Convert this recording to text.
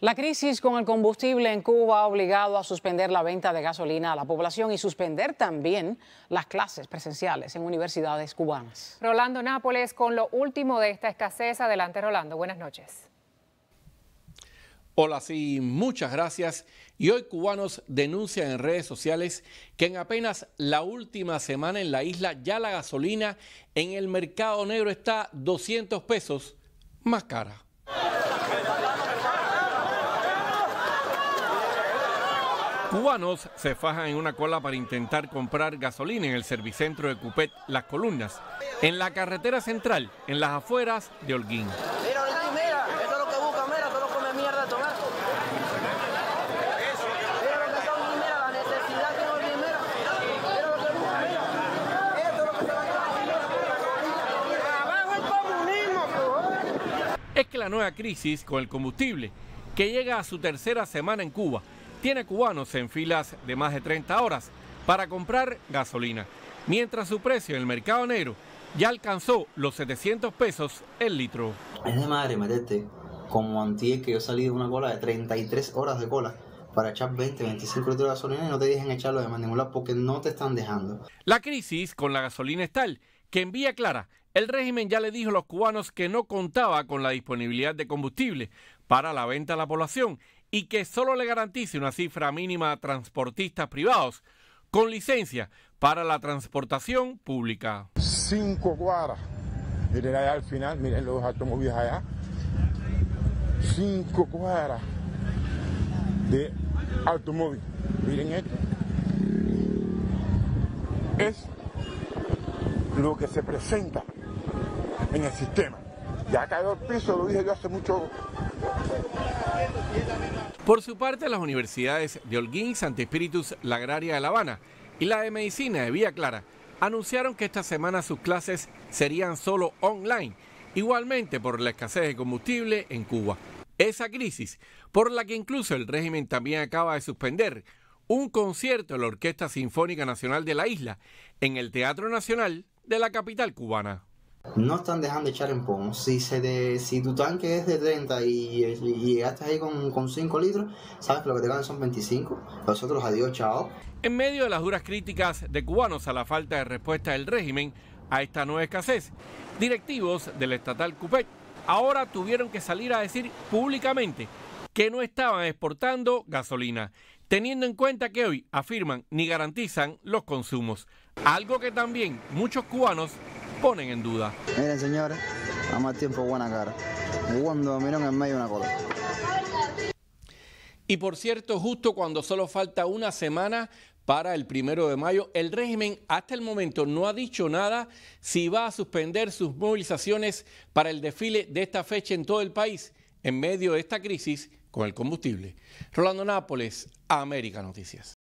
La crisis con el combustible en Cuba ha obligado a suspender la venta de gasolina a la población y suspender también las clases presenciales en universidades cubanas. Rolando Nápoles con lo último de esta escasez. Adelante, Rolando. Buenas noches. Hola, sí, muchas gracias. Y hoy cubanos denuncian en redes sociales que en apenas la última semana en la isla ya la gasolina en el mercado negro está 200 pesos más cara. Cubanos se fajan en una cola para intentar comprar gasolina en el servicentro de Cupet Las Columnas, en la carretera central, en las afueras de Holguín. Mira, mira, esto es lo que busca, mira, lo come mierda de tomar. Mira lo que son, mira, la necesidad que Holguín, mira. Mira lo que busca, mira. Esto es lo que se va a llevar. Abajo el comunismo, Es que la nueva crisis con el combustible, que llega a su tercera semana en Cuba, tiene cubanos en filas de más de 30 horas para comprar gasolina, mientras su precio en el mercado negro ya alcanzó los 700 pesos el litro. Es de madre meterte como antier que yo salí de una cola de 33 horas de cola para echar 20, 25 litros de gasolina y no te dejen echarlo de lado porque no te están dejando. La crisis con la gasolina es tal que en Vía Clara el régimen ya le dijo a los cubanos que no contaba con la disponibilidad de combustible para la venta a la población y que solo le garantice una cifra mínima a transportistas privados con licencia para la transportación pública. Cinco cuadras. Miren allá al final, miren los automóviles allá. Cinco cuadras de automóvil. Miren esto. Es lo que se presenta en el sistema. Ya cayó el piso, lo dije yo hace mucho por su parte, las universidades de Holguín, Santa Espíritus, la Agraria de La Habana y la de Medicina de Vía Clara anunciaron que esta semana sus clases serían solo online, igualmente por la escasez de combustible en Cuba. Esa crisis, por la que incluso el régimen también acaba de suspender un concierto de la Orquesta Sinfónica Nacional de la isla en el Teatro Nacional de la capital cubana. No están dejando echar en pomo. Si, tu tanque es de 30 y, llegaste ahí con, con 5 litros, sabes que lo que te ganan son 25. Los otros, adiós, chao. En medio de las duras críticas de cubanos a la falta de respuesta del régimen a esta nueva escasez, directivos del estatal Cupet ahora tuvieron que salir a decir públicamente que no estaban exportando gasolina, teniendo en cuenta que hoy afirman ni garantizan los consumos, algo que también muchos cubanos ponen en duda. Miren señores, a más tiempo buena cara. Cuando miran en medio de una cola. Y por cierto, justo cuando solo falta una semana para el primero de mayo, el régimen hasta el momento no ha dicho nada si va a suspender sus movilizaciones para el desfile de esta fecha en todo el país en medio de esta crisis con el combustible. Rolando Nápoles, América Noticias.